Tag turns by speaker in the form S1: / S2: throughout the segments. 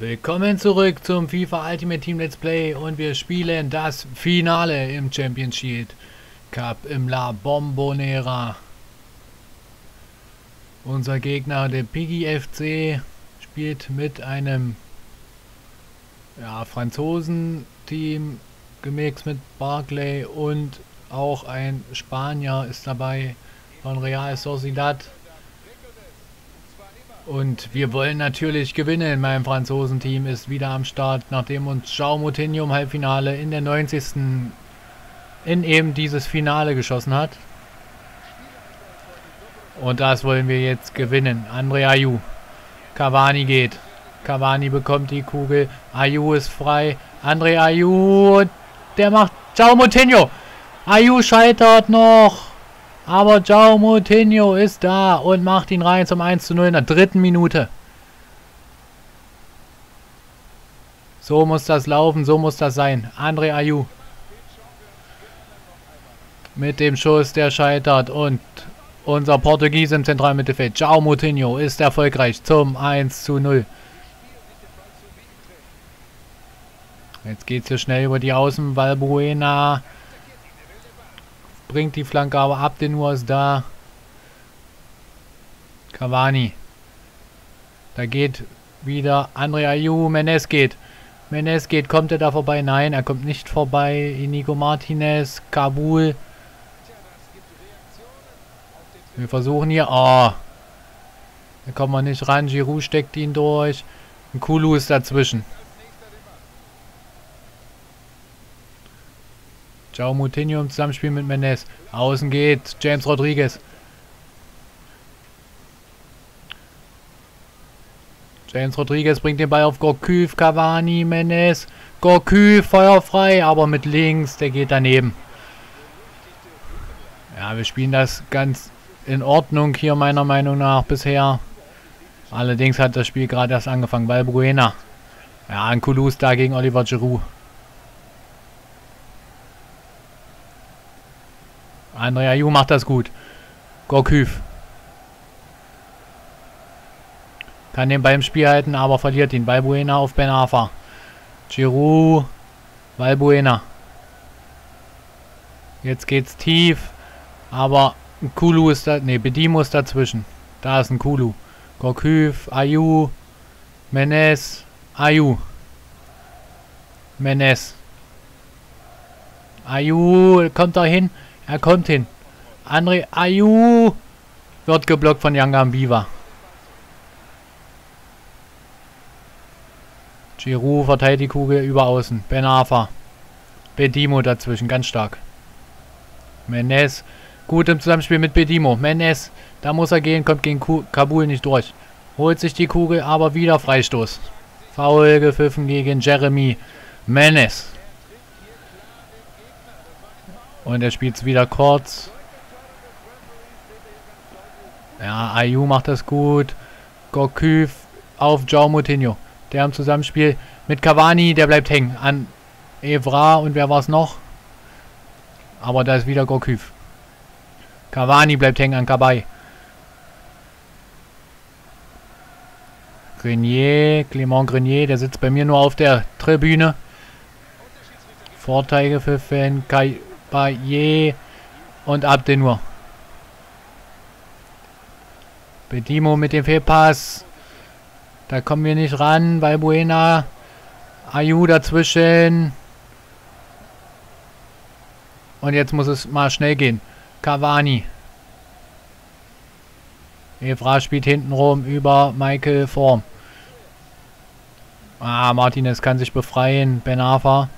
S1: Willkommen zurück zum FIFA Ultimate Team Let's Play und wir spielen das Finale im Championship Cup im La Bombonera. Unser Gegner, der Piggy FC, spielt mit einem ja, Franzosen-Team gemixt mit Barclay und auch ein Spanier ist dabei von Real Sociedad. Und wir wollen natürlich gewinnen. Mein Franzosen-Team ist wieder am Start, nachdem uns João Moutinho im Halbfinale in der 90. in eben dieses Finale geschossen hat. Und das wollen wir jetzt gewinnen. André Ayu. Cavani geht. Cavani bekommt die Kugel. Ayu ist frei. André Ayu. Der macht João Moutinho. Ayu scheitert noch. Aber João Moutinho ist da und macht ihn rein zum 1 zu 0 in der dritten Minute. So muss das laufen, so muss das sein. André Ayu. Mit dem Schuss, der scheitert. Und unser Portugies im zentralen Mittelfeld, João Moutinho, ist erfolgreich zum 1 zu 0. Jetzt geht es hier schnell über die Außen. Valbuena bringt die Flanke aber ab. Den Uhr ist da. Cavani. Da geht wieder André Ayu. Menes geht. Menes geht. Kommt er da vorbei? Nein, er kommt nicht vorbei. Inigo Martinez. Kabul. Wir versuchen hier. Oh. Da kommt man nicht ran. Giroud steckt ihn durch. Ein Kulu ist dazwischen. Ciao Moutinho im Zusammenspiel mit Menez. Außen geht James Rodriguez. James Rodriguez bringt den Ball auf Gorküv, Cavani, Menez. Gorküv, feuerfrei, aber mit links, der geht daneben. Ja, wir spielen das ganz in Ordnung hier meiner Meinung nach bisher. Allerdings hat das Spiel gerade erst angefangen. Valbuena. Ja, ein Kulus da gegen Oliver Giroud. Andrea Ju macht das gut. Gorküv. Kann den Ball im Spiel halten, aber verliert ihn. Balbuena auf Ben Arfa. Giroud. Balbuena. Jetzt geht's tief. Aber Kulu ist da. Ne, Bedimo ist dazwischen. Da ist ein Kulu. Gorküv. Ayu. Menes. Ayu. Menes. Ayu kommt da hin. Er kommt hin. André Ayu wird geblockt von Yanga Biva. Giroud verteilt die Kugel über außen. Benafa. Bedimo dazwischen, ganz stark. Menes. Gut im Zusammenspiel mit Bedimo. Menes. Da muss er gehen, kommt gegen Kabul nicht durch. Holt sich die Kugel, aber wieder Freistoß. Foul gepfiffen gegen Jeremy Menes. Und er spielt es wieder kurz. Ja, Ayu macht das gut. Gorküv auf João Moutinho. Der im Zusammenspiel mit Cavani, der bleibt hängen. An Evra und wer war es noch? Aber da ist wieder Gorküv. Cavani bleibt hängen an Kabay. Grenier, Clement Grenier, der sitzt bei mir nur auf der Tribüne. Vorteile für Fan. Kai Bayer und Abdenur. Bedimo mit dem Fehlpass. Da kommen wir nicht ran. Bei Buena. Ayu dazwischen. Und jetzt muss es mal schnell gehen. Cavani. Evra spielt hintenrum über Michael Form. Ah, Martinez kann sich befreien. Benafa.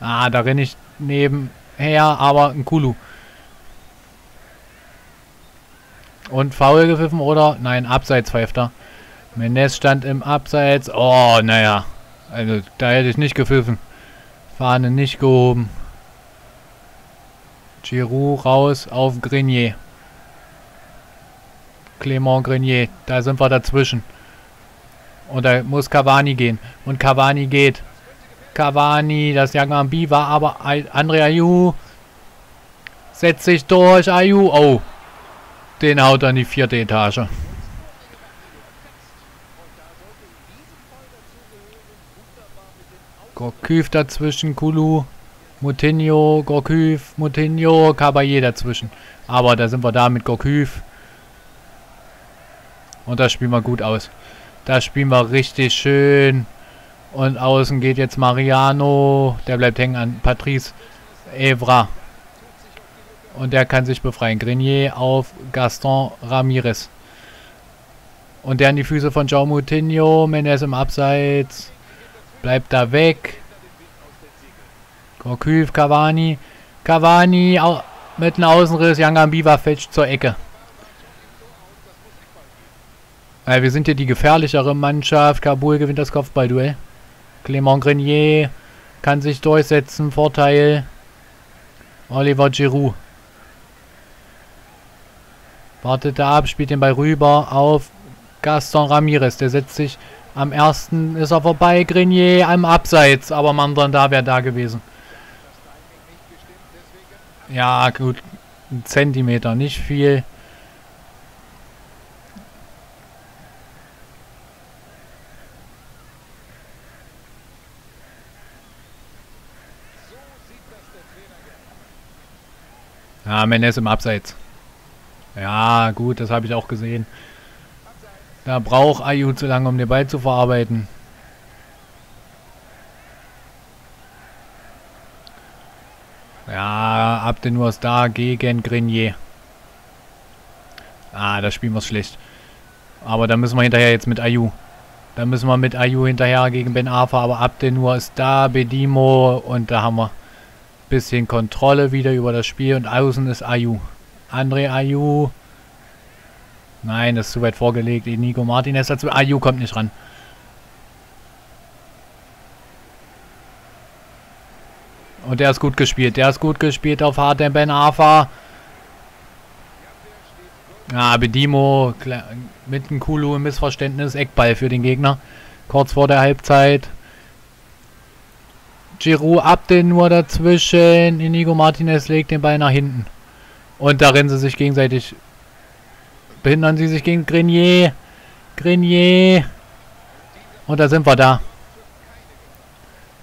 S1: Ah, da renne ich nebenher, aber ein Kulu. Und faul gepfiffen oder? Nein, Abseits pfeift er. Menez stand im Abseits. Oh, naja. Also, da hätte ich nicht gepfiffen. Fahne nicht gehoben. Giroud raus auf Grenier. Clément Grenier. Da sind wir dazwischen. Und da muss Cavani gehen. Und Cavani geht. Cavani, das Young Ambi war aber Andrea Ayu setzt sich durch, Ayu, oh, den haut er in die vierte Etage. Gorküv dazwischen, Kulu, Mutinho, Gorküv, Mutinho, Caballé dazwischen. Aber da sind wir da mit Gorküv. Und das spielen wir gut aus. Das spielen wir richtig schön. Und außen geht jetzt Mariano. Der bleibt hängen an Patrice Evra. Und der kann sich befreien. Grenier auf Gaston Ramirez. Und der an die Füße von João Moutinho. Menez im Abseits. Bleibt da weg. Gorküv, Cavani. Cavani mit einem Außenriss. Yangambiva fälscht zur Ecke. Ja, wir sind hier die gefährlichere Mannschaft. Kabul gewinnt das Kopfballduell. Clément Grenier kann sich durchsetzen. Vorteil. Oliver Giroud. Wartet da ab, spielt den Ball rüber auf Gaston Ramirez. Der setzt sich am ersten, ist er vorbei. Grenier am Abseits, aber am anderen da wäre da gewesen. Ja, gut. Ein Zentimeter, nicht viel. Ja, Menes im Abseits. Ja, gut, das habe ich auch gesehen. Da braucht Ayu zu lange, um den Ball zu verarbeiten. Ja, Abdenur ist da gegen Grenier. Ah, das spielen wir schlecht. Aber da müssen wir hinterher jetzt mit Ayu. Da müssen wir mit Ayu hinterher gegen Ben Afa. Aber Abdenur ist da, Bedimo und da haben wir bisschen Kontrolle wieder über das Spiel und außen ist Ayu. André Ayu. Nein, das ist zu weit vorgelegt. Inigo Martinez dazu. Ayu kommt nicht ran. Und der ist gut gespielt. Der ist gut gespielt auf Harden Ben Afa. Ja, Bedimo mit einem Kulu im Missverständnis. Eckball für den Gegner. Kurz vor der Halbzeit. Giroud ab den nur dazwischen. Inigo Martinez legt den Ball nach hinten. Und da rennen sie sich gegenseitig. Behindern sie sich gegen Grenier. Grenier. Und da sind wir da.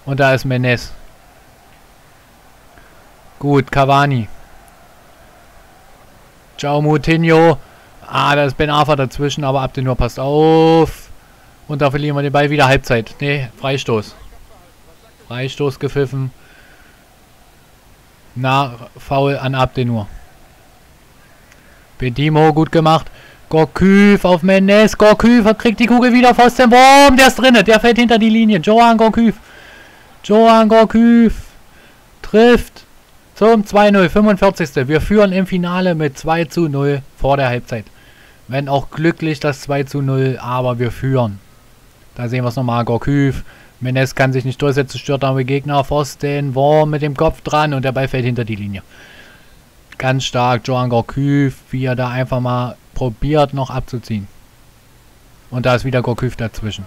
S1: Und da ist Menes. Gut, Cavani. Ciao Moutinho. Ah, da ist Ben Arfa dazwischen, aber ab den nur passt auf. Und da verlieren wir den Ball wieder Halbzeit. Ne, Freistoß. Freistoß gepfiffen. Na, faul an Abdenur. Bedimo gut gemacht. Gorküv auf Menes. Gorküv kriegt die Kugel wieder aus dem Wurm. Der ist drinne. Der fällt hinter die Linie. Johan Gorküv. Johan Gorküv trifft zum 2-0. 45. Wir führen im Finale mit 2 zu 0 vor der Halbzeit. Wenn auch glücklich das 2 zu 0, aber wir führen. Da sehen wir es nochmal. Gorküv Menes kann sich nicht durchsetzen, stört aber Gegner. Pfosten, Worm mit dem Kopf dran und der Ball fällt hinter die Linie. Ganz stark, Joan Gorküv, wie er da einfach mal probiert noch abzuziehen. Und da ist wieder Gorküv dazwischen.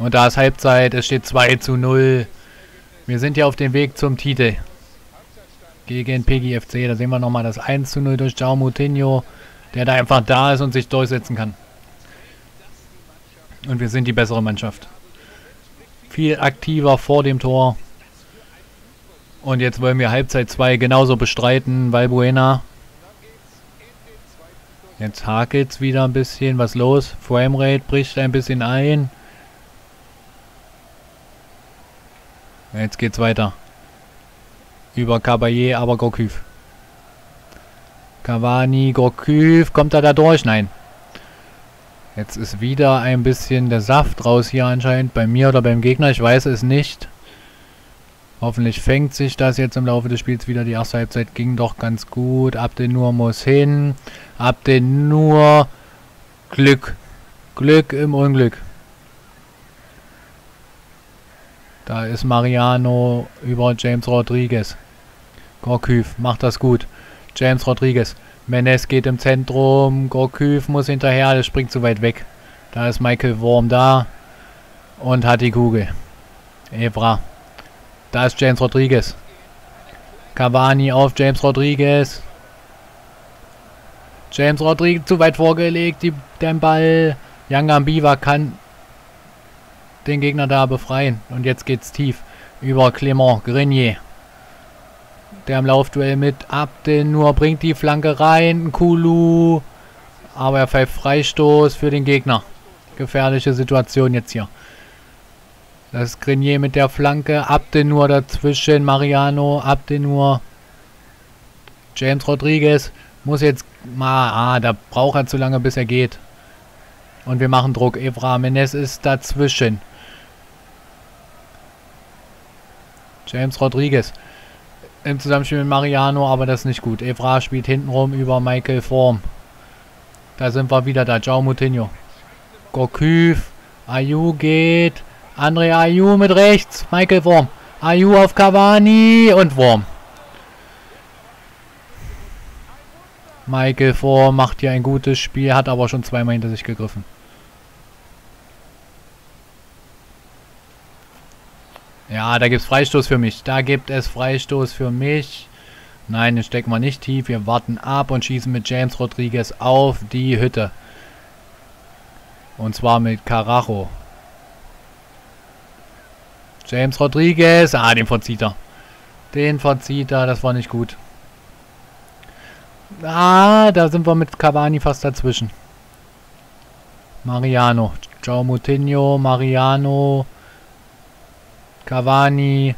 S1: Und da ist Halbzeit, es steht 2 zu 0. Wir sind ja auf dem Weg zum Titel. Gegen PGFC, da sehen wir nochmal das 1 zu 0 durch Jaume Moutinho, der da einfach da ist und sich durchsetzen kann. Und wir sind die bessere Mannschaft. Viel aktiver vor dem Tor. Und jetzt wollen wir Halbzeit 2 genauso bestreiten. Valbuena. Jetzt hakelt es wieder ein bisschen. Was los? Framerate bricht ein bisschen ein. Jetzt geht's weiter. Über Caballé, aber Gorküv. Cavani, Gorküv. Kommt er da durch? Nein. Jetzt ist wieder ein bisschen der Saft raus hier anscheinend. Bei mir oder beim Gegner. Ich weiß es nicht. Hoffentlich fängt sich das jetzt im Laufe des Spiels wieder. Die erste Halbzeit ging doch ganz gut. Ab den nur muss hin. Ab den nur Glück. Glück im Unglück. Da ist Mariano über James Rodriguez. Gorküv macht das gut. James Rodriguez. Menes geht im Zentrum. Gorküv muss hinterher. Der springt zu weit weg. Da ist Michael Worm da. Und hat die Kugel. Evra. Da ist James Rodriguez. Cavani auf James Rodriguez. James Rodriguez zu weit vorgelegt. Die, den Ball. Yangambiva kann den Gegner da befreien. Und jetzt geht's tief über Clément Grenier. Der im Laufduell mit Abden nur bringt die Flanke rein. Kulu. Aber er pfeift Freistoß für den Gegner. Gefährliche Situation jetzt hier. Das Grenier mit der Flanke. Abden nur dazwischen. Mariano. Abden nur. James Rodriguez muss jetzt mal... Ah, da braucht er zu lange, bis er geht. Und wir machen Druck. Evra Menes ist dazwischen. James Rodriguez. Im Zusammenspiel mit Mariano, aber das ist nicht gut. Evra spielt hintenrum über Michael Form. Da sind wir wieder da. Ciao Moutinho. Gokyv. Ayu geht. André Ayu mit rechts. Michael Form. Ayu auf Cavani und Wurm. Michael Form macht hier ein gutes Spiel, hat aber schon zweimal hinter sich gegriffen. Ja, da gibt es Freistoß für mich. Da gibt es Freistoß für mich. Nein, den stecken wir nicht tief. Wir warten ab und schießen mit James Rodriguez auf die Hütte. Und zwar mit Carajo. James Rodriguez. Ah, den verzieht er. Den verzieht er. Das war nicht gut. Ah, da sind wir mit Cavani fast dazwischen. Mariano. Ciao Moutinho. Mariano. Cavani.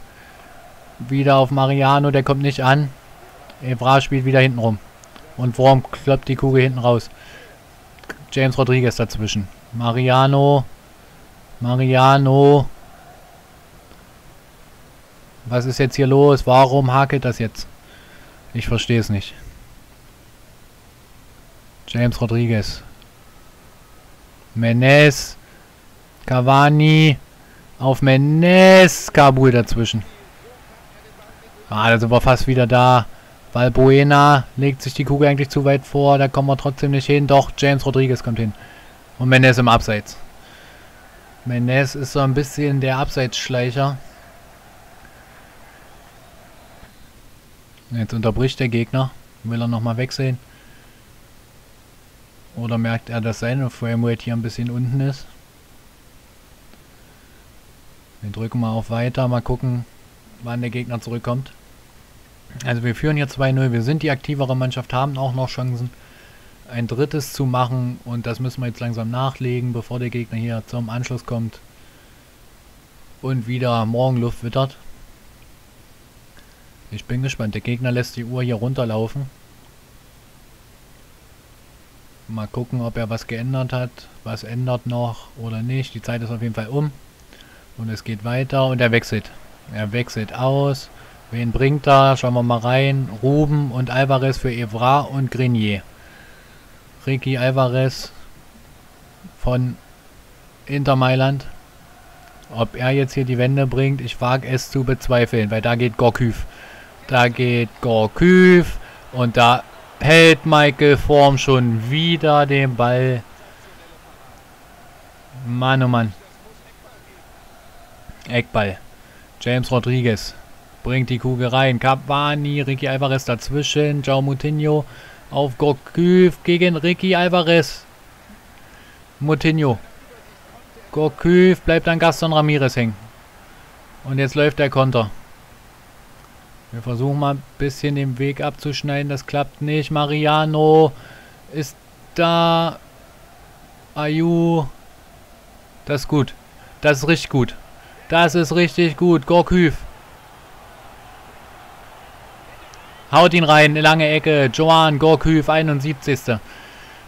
S1: Wieder auf Mariano. Der kommt nicht an. Evra spielt wieder hinten rum. Und Worm kloppt die Kugel hinten raus. James Rodriguez dazwischen. Mariano. Mariano. Was ist jetzt hier los? Warum hakelt das jetzt? Ich verstehe es nicht. James Rodriguez. Menes. Cavani. Auf Menes. Kabul dazwischen. Ah, da sind wir fast wieder da. Valbuena legt sich die Kugel eigentlich zu weit vor. Da kommen wir trotzdem nicht hin. Doch, James Rodriguez kommt hin. Und Menes im Abseits. Menes ist so ein bisschen der Abseitsschleicher. Jetzt unterbricht der Gegner. Will er nochmal wechseln. Oder merkt er, dass seine Framerate hier ein bisschen unten ist. Wir drücken mal auf Weiter. Mal gucken, wann der Gegner zurückkommt. Also wir führen hier 2-0. Wir sind die aktivere Mannschaft, haben auch noch Chancen, ein drittes zu machen. Und das müssen wir jetzt langsam nachlegen, bevor der Gegner hier zum Anschluss kommt. Und wieder Morgenluft wittert. Ich bin gespannt. Der Gegner lässt die Uhr hier runterlaufen. Mal gucken, ob er was geändert hat. Was ändert noch oder nicht. Die Zeit ist auf jeden Fall um. Und es geht weiter und er wechselt. Er wechselt aus. Wen bringt er? Schauen wir mal rein. Ruben und Alvarez für Evra und Grenier. Ricky Alvarez von Inter Mailand. Ob er jetzt hier die Wende bringt, ich wage es zu bezweifeln, weil da geht Gorküv. Da geht Gorküv und da hält Michael Form schon wieder den Ball. Mann, oh Mann. Eckball. James Rodriguez bringt die Kugel rein. Cavani, Ricky Alvarez dazwischen. João Moutinho auf Gorküv gegen Ricky Alvarez. Moutinho. Gorküv bleibt an Gaston Ramirez hängen. Und jetzt läuft der Konter. Wir versuchen mal ein bisschen den Weg abzuschneiden. Das klappt nicht. Mariano ist da. Ayu. Das ist gut. Das ist richtig gut. Das ist richtig gut. Gorküv. Haut ihn rein. Lange Ecke. Joan Gorküv, 71.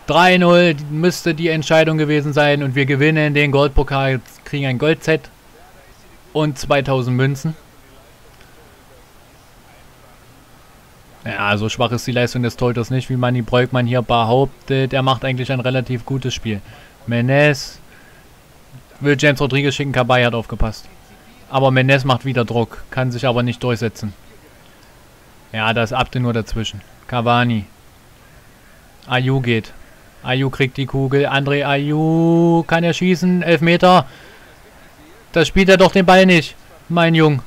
S1: 3-0 müsste die Entscheidung gewesen sein. Und wir gewinnen den Goldpokal. Kriegen ein Goldset. Und 2000 Münzen. Ja, so schwach ist die Leistung des Torhüters nicht, wie Manny Breukmann hier behauptet. Er macht eigentlich ein relativ gutes Spiel. Menes will James Rodriguez schicken, Kabay hat aufgepasst. Aber Menes macht wieder Druck, kann sich aber nicht durchsetzen. Ja, da ist Abde nur dazwischen. Cavani. Ayu geht. Ayu kriegt die Kugel. André Ayu kann er schießen. Elfmeter. Das spielt er doch den Ball nicht. Mein Jung.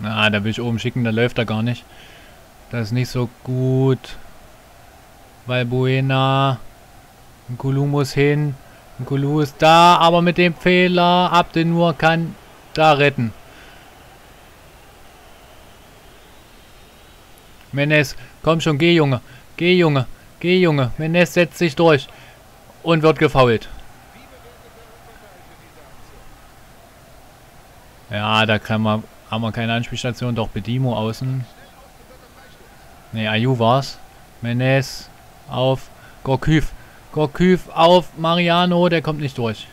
S1: Na, da will ich oben schicken, da läuft er gar nicht. Das ist nicht so gut. Valbuena. Nkulu muss hin. Nkulu ist da, aber mit dem Fehler. Abdenur kann da retten. Menes, komm schon, geh Junge. Geh Junge. Geh Junge. Menes setzt sich durch. Und wird gefault. Ja, da kann man, haben wir keine Anspielstation. Doch Bedimo außen. Ne, Ayu war's. Menes auf Gorküv. Gorküv auf Mariano. Der kommt nicht durch.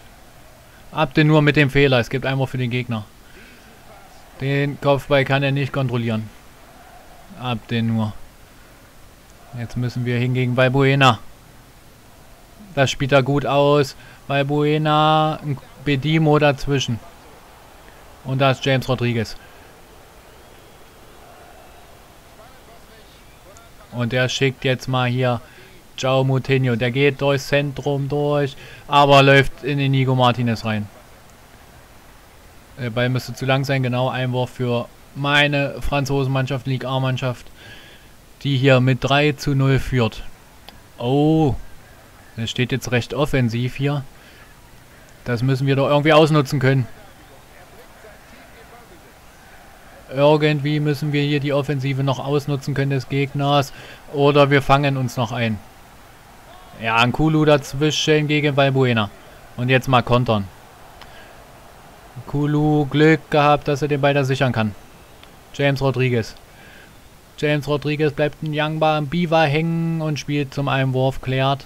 S1: Abde nur mit dem Fehler. Es gibt einmal für den Gegner. Den Kopfball kann er nicht kontrollieren. Abde nur. Jetzt müssen wir hingegen bei Buena. Das spielt er gut aus. Bei Buena Bedimo dazwischen. Und da ist James Rodriguez. Und der schickt jetzt mal hier Ciao Moutinho. Der geht durchs Zentrum durch, aber läuft in Inigo Martinez rein. Der Ball müsste zu lang sein. Genau, Einwurf für meine Franzosenmannschaft, Ligue A-Mannschaft, die hier mit 3 zu 0 führt. Oh, das steht jetzt recht offensiv hier. Das müssen wir doch irgendwie ausnutzen können. Irgendwie müssen wir hier die Offensive noch ausnutzen können des Gegners. Oder wir fangen uns noch ein. Ja, ein Kulu dazwischen gegen Valbuena. Und jetzt mal kontern. Kulu Glück gehabt, dass er den Ball da sichern kann. James Rodriguez. James Rodriguez bleibt ein Youngbar im Biva hängen und spielt zum Einwurf, klärt.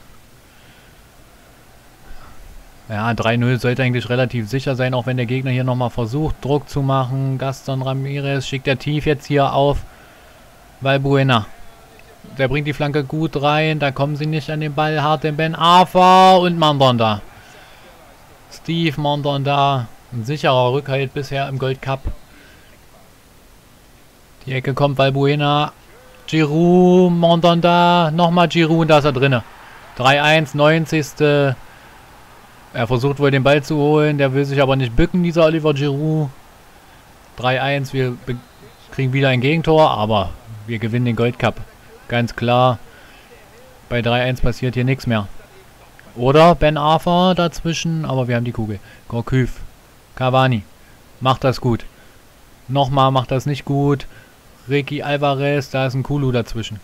S1: Ja, 3-0 sollte eigentlich relativ sicher sein, auch wenn der Gegner hier nochmal versucht, Druck zu machen. Gaston Ramirez schickt er tief jetzt hier auf Valbuena. Der bringt die Flanke gut rein, da kommen sie nicht an den Ball. Hart den Ben Afa und Mandanda. Steve Mandanda. Ein sicherer Rückhalt bisher im Gold Cup. Die Ecke kommt Valbuena. Giroud, Mandanda. Nochmal Giroud und da ist er drinne. 3-1, 90. Er versucht wohl den Ball zu holen, der will sich aber nicht bücken, dieser Oliver Giroud. 3-1, wir kriegen wieder ein Gegentor, aber wir gewinnen den Gold Cup. Ganz klar. Bei 3-1 passiert hier nichts mehr. Oder Ben Arthur dazwischen, aber wir haben die Kugel. Gorküv. Cavani. Macht das gut. Nochmal macht das nicht gut. Ricky Alvarez, da ist ein Kulu dazwischen.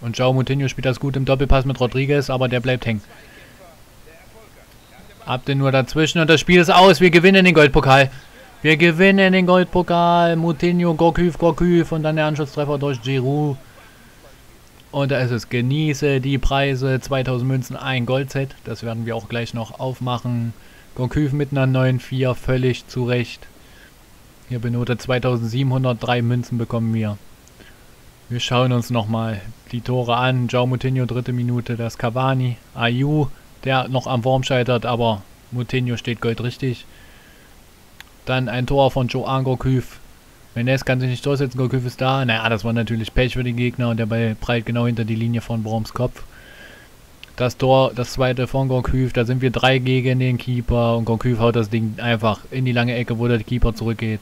S1: Und João Moutinho spielt das gut im Doppelpass mit Rodriguez, aber der bleibt hängen. Abde nur dazwischen und das Spiel ist aus. Wir gewinnen den Goldpokal. Wir gewinnen den Goldpokal. Moutinho, Gorküv, Gorküv und dann der Anschlusstreffer durch Giroud. Und da ist es. Genieße die Preise. 2000 Münzen, ein Goldset. Das werden wir auch gleich noch aufmachen. Gorküv mit einer 9,4 völlig zurecht. Hier benotet 2703 Münzen bekommen wir. Wir schauen uns nochmal die Tore an. João Moutinho, dritte Minute, das Cavani. Ayu, der noch am Wurm scheitert, aber Moutinho steht goldrichtig. Dann ein Tor von Joan Gorküv. Menes kann sich nicht durchsetzen, Gorküv ist da. Naja, das war natürlich Pech für den Gegner und der Ball prallt genau hinter die Linie von Worms Kopf. Das Tor, das zweite von Gorküv, da sind wir drei gegen den Keeper und Gorküv haut das Ding einfach in die lange Ecke, wo der Keeper zurückgeht.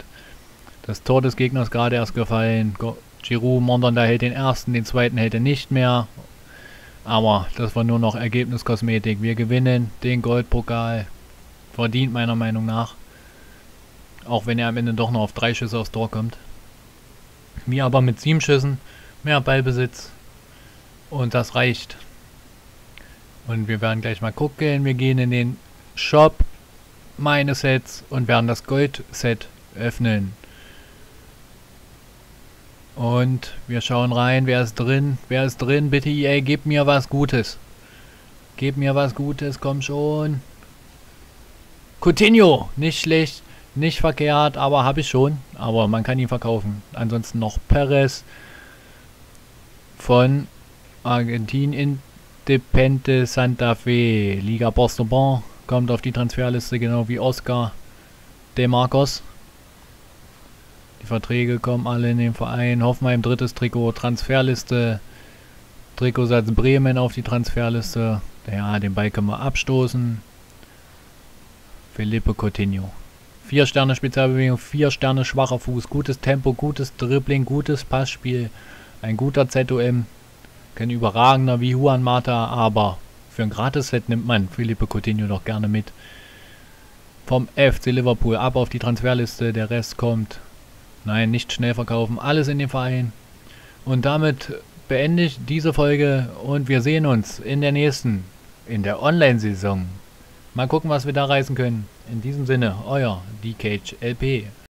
S1: Das Tor des Gegners gerade erst gefallen. Giroud, Mondon, hält den ersten, den zweiten hält er nicht mehr. Aber das war nur noch Ergebniskosmetik. Wir gewinnen den Goldpokal. Verdient meiner Meinung nach. Auch wenn er am Ende doch noch auf drei Schüsse aufs Tor kommt. Wir aber mit sieben Schüssen, mehr Ballbesitz. Und das reicht. Und wir werden gleich mal gucken. Wir gehen in den Shop meine Sets und werden das Gold-Set öffnen. Und wir schauen rein, wer ist drin? Wer ist drin? Bitte EA, gib mir was Gutes. Gib mir was Gutes, komm schon. Coutinho, nicht schlecht, nicht verkehrt, aber habe ich schon. Aber man kann ihn verkaufen. Ansonsten noch Perez von Argentin Independente Santa Fe. Liga Boston kommt auf die Transferliste, genau wie Oscar De Marcos. Die Verträge kommen alle in den Verein. Hoffenheim drittes Trikot, Transferliste. Trikotsatz Bremen auf die Transferliste. Ja, den Ball können wir abstoßen. Felipe Coutinho. Vier Sterne Spezialbewegung, vier Sterne schwacher Fuß, gutes Tempo, gutes Dribbling, gutes Passspiel. Ein guter ZOM. Kein überragender wie Juan Mata, aber für ein Gratis-Set nimmt man Felipe Coutinho doch gerne mit. Vom FC Liverpool ab auf die Transferliste, der Rest kommt. Nein, nicht schnell verkaufen, alles in den Verein. Und damit beende ich diese Folge und wir sehen uns in der nächsten, in der Online-Saison. Mal gucken, was wir da reißen können. In diesem Sinne, euer DKLP.